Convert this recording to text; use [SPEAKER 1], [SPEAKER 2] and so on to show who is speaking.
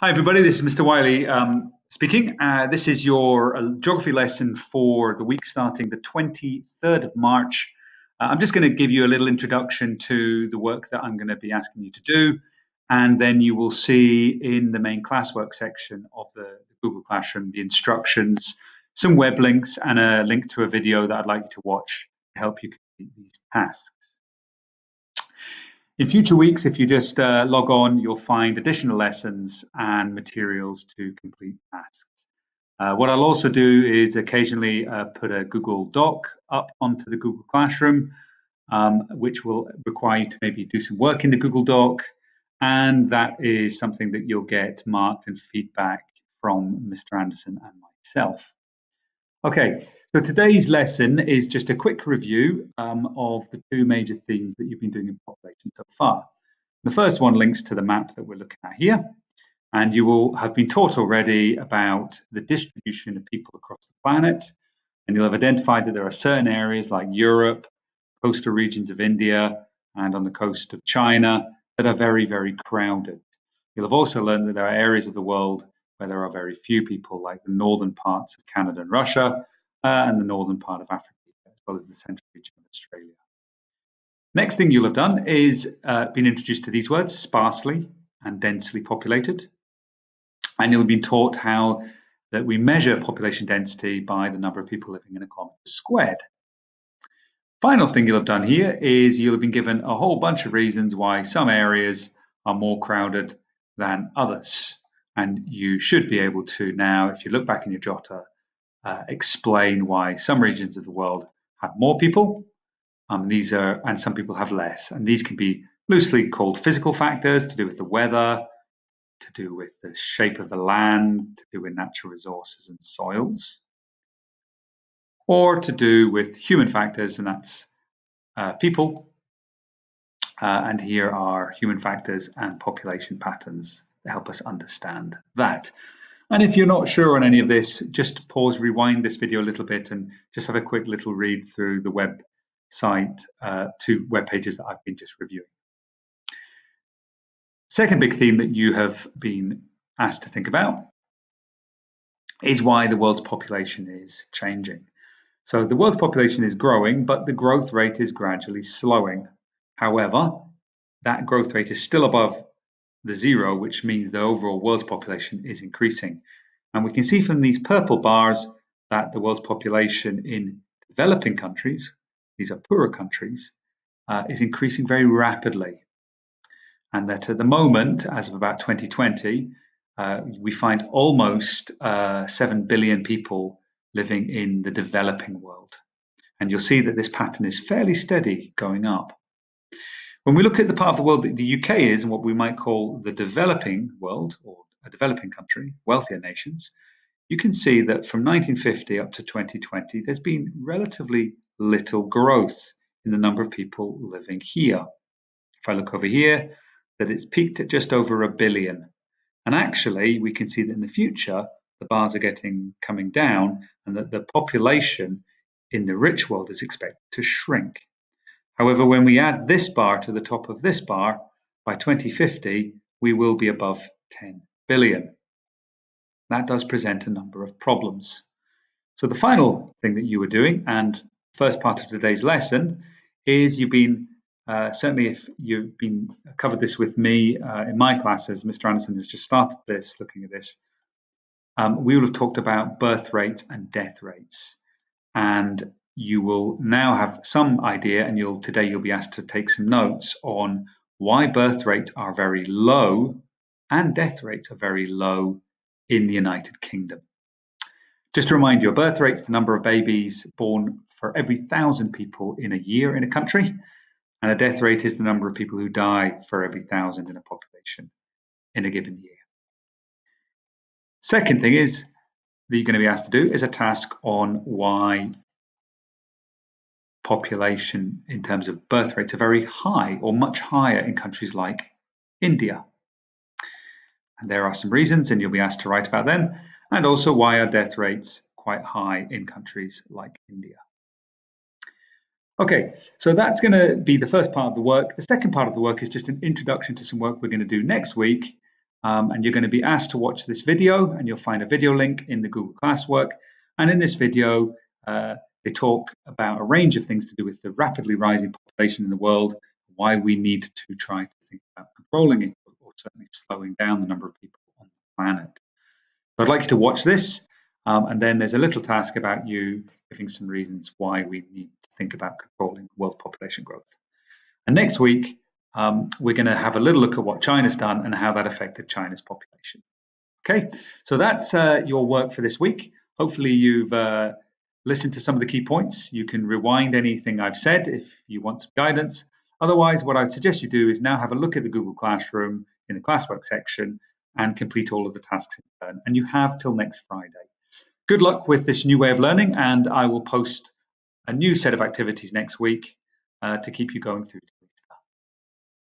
[SPEAKER 1] Hi, everybody. This is Mr. Wylie um, speaking. Uh, this is your uh, geography lesson for the week starting the 23rd of March. Uh, I'm just going to give you a little introduction to the work that I'm going to be asking you to do, and then you will see in the main classwork section of the, the Google Classroom the instructions, some web links, and a link to a video that I'd like you to watch to help you complete these tasks. In future weeks, if you just uh, log on, you'll find additional lessons and materials to complete tasks. Uh, what I'll also do is occasionally uh, put a Google Doc up onto the Google Classroom, um, which will require you to maybe do some work in the Google Doc. And that is something that you'll get marked and feedback from Mr. Anderson and myself. Okay, so today's lesson is just a quick review um, of the two major themes that you've been doing in population so far. The first one links to the map that we're looking at here, and you will have been taught already about the distribution of people across the planet, and you'll have identified that there are certain areas like Europe, coastal regions of India, and on the coast of China that are very, very crowded. You'll have also learned that there are areas of the world where there are very few people, like the northern parts of Canada and Russia, uh, and the northern part of Africa, as well as the central region of Australia. Next thing you'll have done is uh, been introduced to these words, sparsely and densely populated. And you'll have been taught how that we measure population density by the number of people living in a kilometre squared. Final thing you'll have done here is you'll have been given a whole bunch of reasons why some areas are more crowded than others. And you should be able to now, if you look back in your jotter, uh, explain why some regions of the world have more people. Um, these are, and some people have less. And these can be loosely called physical factors to do with the weather, to do with the shape of the land, to do with natural resources and soils, or to do with human factors, and that's uh, people. Uh, and here are human factors and population patterns help us understand that. And if you're not sure on any of this, just pause, rewind this video a little bit and just have a quick little read through the website, uh, two web pages that I've been just reviewing. Second big theme that you have been asked to think about is why the world's population is changing. So the world's population is growing, but the growth rate is gradually slowing. However, that growth rate is still above the zero, which means the overall world's population is increasing. And we can see from these purple bars that the world's population in developing countries, these are poorer countries, uh, is increasing very rapidly. And that at the moment, as of about 2020, uh, we find almost uh, 7 billion people living in the developing world. And you'll see that this pattern is fairly steady going up. When we look at the part of the world that the UK is and what we might call the developing world or a developing country, wealthier nations, you can see that from 1950 up to 2020, there's been relatively little growth in the number of people living here. If I look over here, that it's peaked at just over a billion. And actually, we can see that in the future, the bars are getting coming down and that the population in the rich world is expected to shrink. However, when we add this bar to the top of this bar, by 2050, we will be above 10 billion. That does present a number of problems. So the final thing that you were doing, and first part of today's lesson, is you've been, uh, certainly if you've been covered this with me uh, in my classes, Mr. Anderson has just started this, looking at this, um, we will have talked about birth rates and death rates. And you will now have some idea and you'll today you'll be asked to take some notes on why birth rates are very low and death rates are very low in the United Kingdom. Just to remind you, a birth rate is the number of babies born for every thousand people in a year in a country, and a death rate is the number of people who die for every thousand in a population in a given year. Second thing is that you're going to be asked to do is a task on why population in terms of birth rates are very high or much higher in countries like India. And there are some reasons, and you'll be asked to write about them, and also why are death rates quite high in countries like India. Okay, so that's going to be the first part of the work. The second part of the work is just an introduction to some work we're going to do next week, Um, and you're going to be asked to watch this video, and you'll find a video link in the Google Classwork. And in this video, uh, they talk about a range of things to do with the rapidly rising population in the world, why we need to try to think about controlling it, or certainly slowing down the number of people on the planet. So I'd like you to watch this, um, and then there's a little task about you giving some reasons why we need to think about controlling world population growth. And next week, um, we're going to have a little look at what China's done and how that affected China's population. Okay, so that's uh, your work for this week. Hopefully you've uh, listened to some of the key points. You can rewind anything I've said if you want some guidance. Otherwise, what I would suggest you do is now have a look at the Google Classroom in the classwork section and complete all of the tasks in turn. And you have till next Friday. Good luck with this new way of learning, and I will post a new set of activities next week uh, to keep you going through.